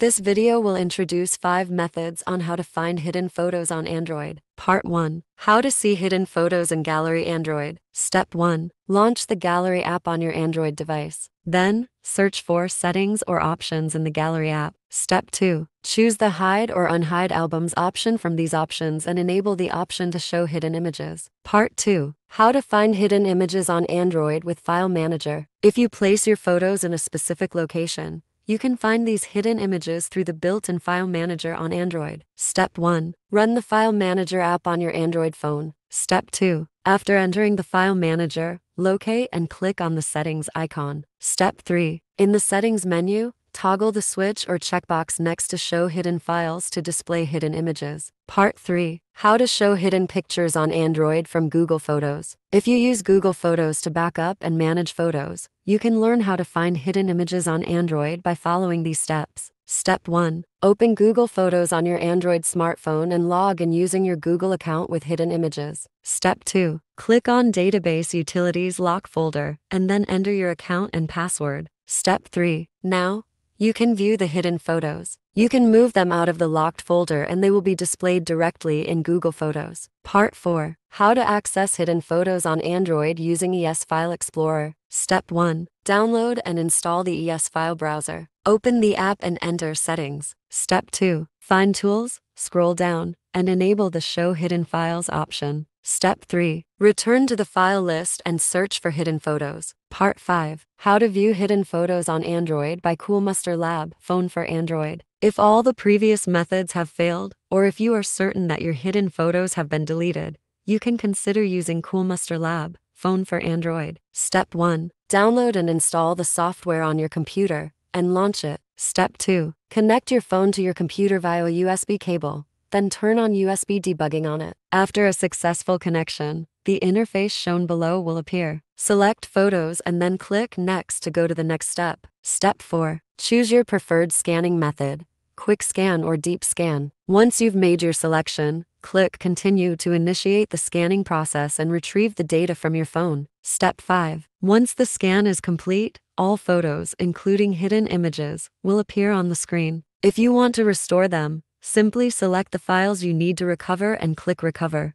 This video will introduce 5 methods on how to find hidden photos on Android. Part 1. How to see hidden photos in Gallery Android. Step 1. Launch the Gallery app on your Android device. Then, search for Settings or Options in the Gallery app. Step 2. Choose the Hide or Unhide Albums option from these options and enable the option to show hidden images. Part 2. How to find hidden images on Android with File Manager. If you place your photos in a specific location, you can find these hidden images through the built-in File Manager on Android. Step 1. Run the File Manager app on your Android phone. Step 2. After entering the File Manager, locate and click on the Settings icon. Step 3. In the Settings menu, toggle the switch or checkbox next to Show Hidden Files to display hidden images. Part 3. How to show hidden pictures on Android from Google Photos. If you use Google Photos to back up and manage photos, you can learn how to find hidden images on Android by following these steps. Step 1. Open Google Photos on your Android smartphone and log in using your Google account with hidden images. Step 2. Click on Database Utilities Lock folder and then enter your account and password. Step 3. Now, you can view the hidden photos. You can move them out of the locked folder and they will be displayed directly in Google Photos. Part 4. How to access hidden photos on Android using ES File Explorer. Step 1. Download and install the ES File Browser. Open the app and enter Settings. Step 2. Find Tools, scroll down, and enable the Show Hidden Files option. Step 3. Return to the file list and search for hidden photos. Part 5. How to view hidden photos on Android by Coolmuster Lab.Fone for Android. If all the previous methods have failed, or if you are certain that your hidden photos have been deleted, you can consider using Coolmuster Lab, phone for Android. Step 1. Download and install the software on your computer and launch it. Step 2. Connect your phone to your computer via a USB cable then turn on USB debugging on it. After a successful connection, the interface shown below will appear. Select Photos and then click Next to go to the next step. Step 4. Choose your preferred scanning method, quick scan or deep scan. Once you've made your selection, click Continue to initiate the scanning process and retrieve the data from your phone. Step 5. Once the scan is complete, all photos, including hidden images, will appear on the screen. If you want to restore them, Simply select the files you need to recover and click Recover.